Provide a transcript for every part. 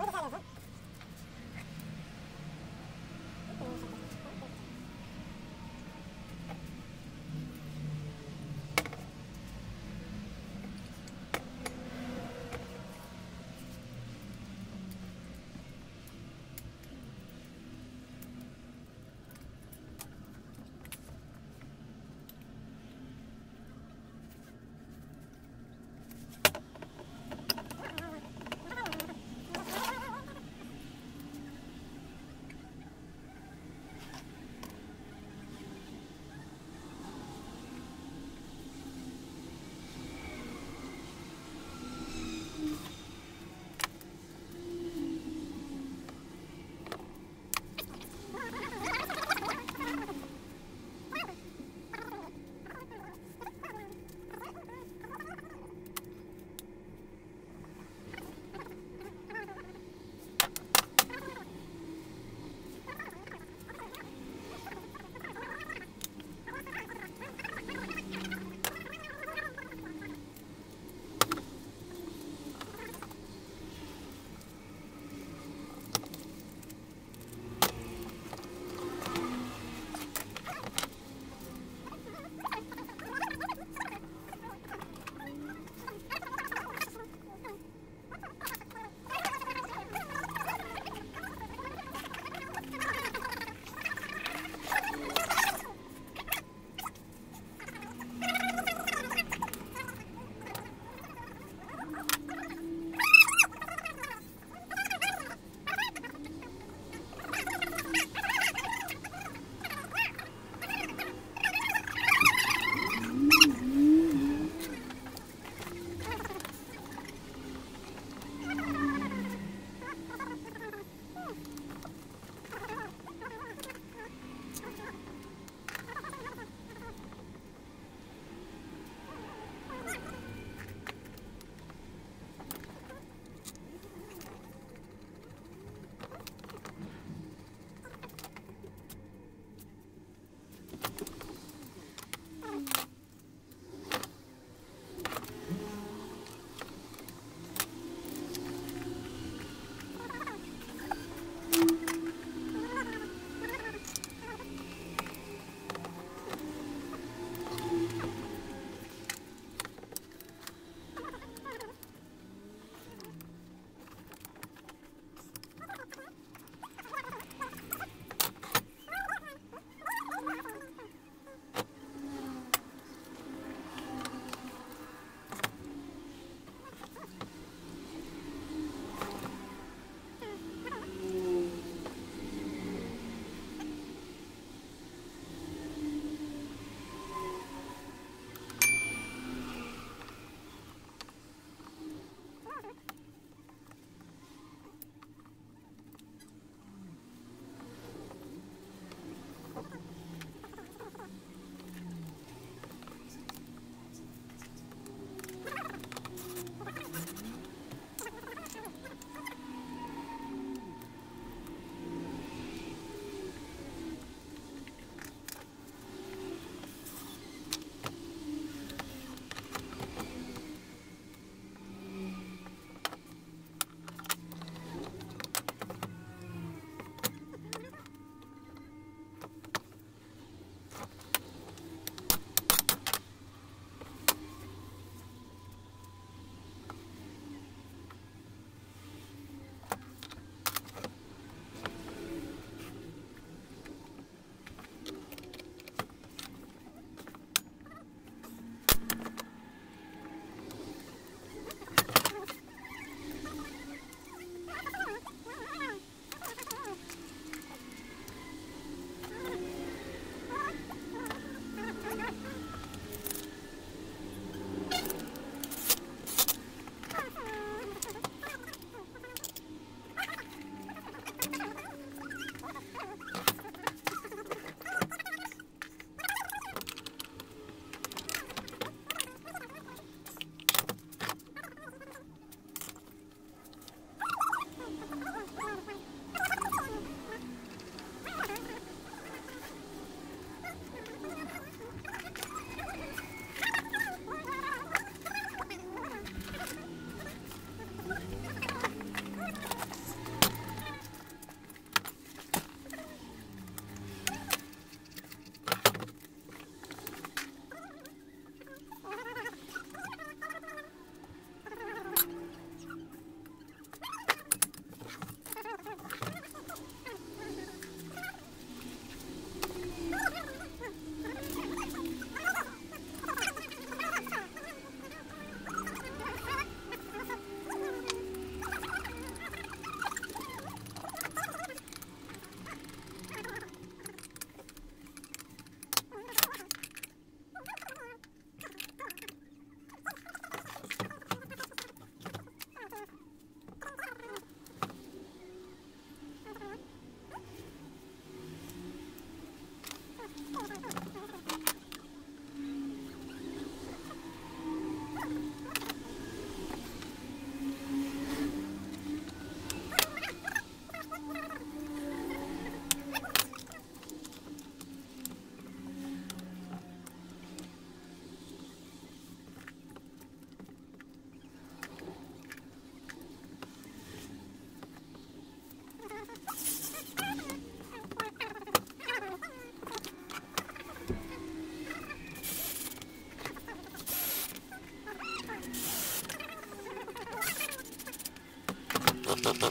我的大网红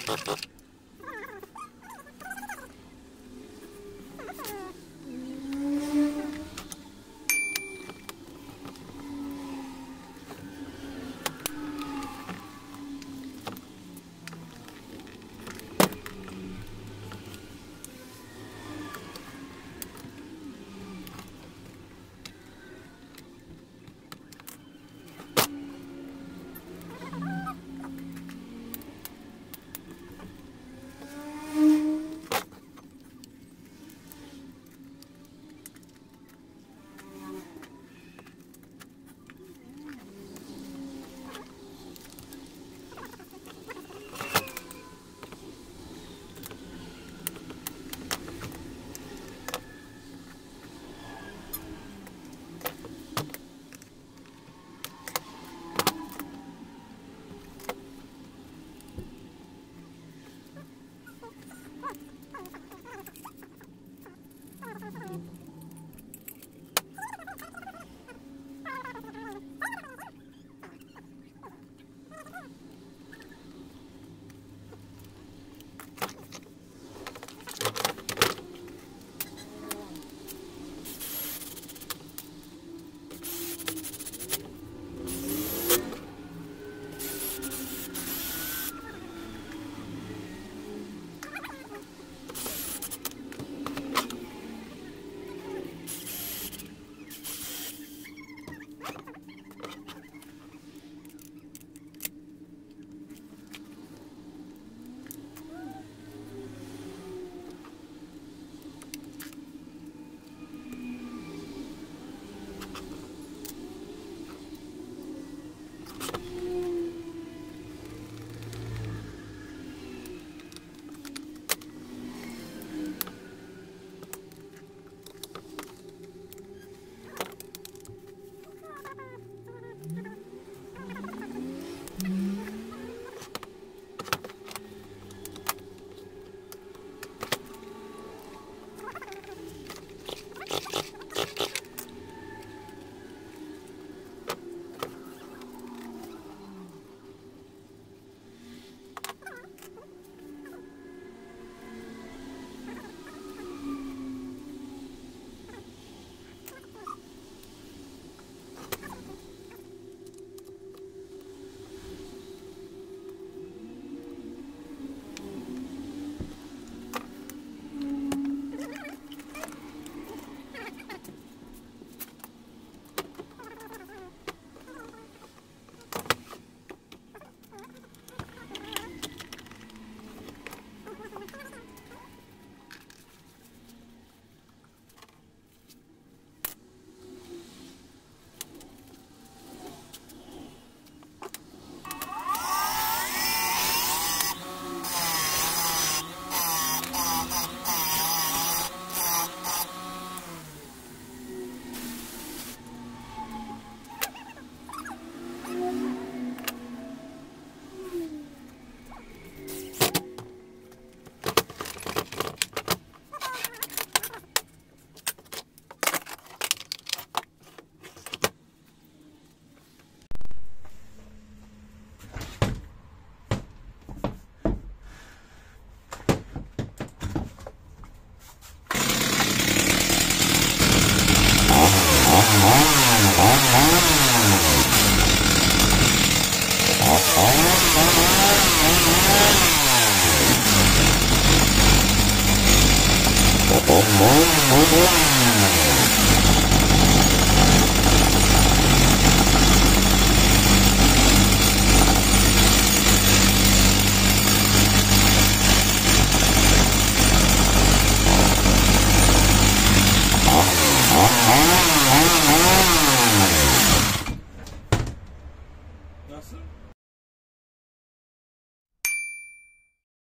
Thank you.